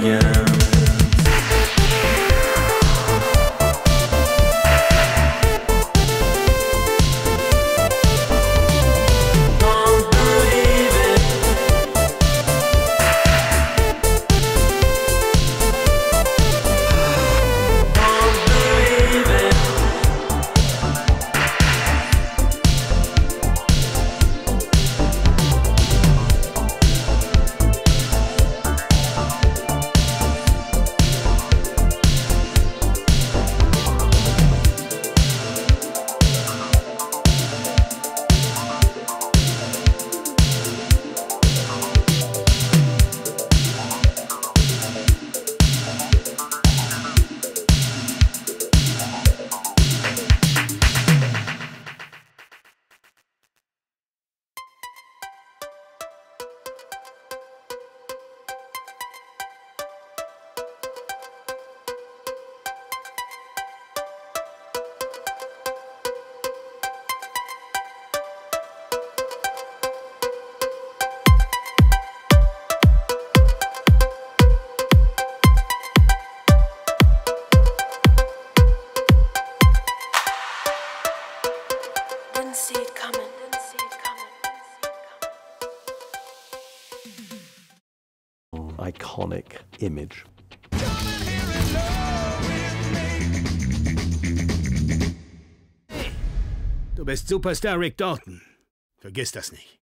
Yeah. Didn't see it coming. Iconic image. Du bist Superstar Rick Dalton. Vergiss das nicht.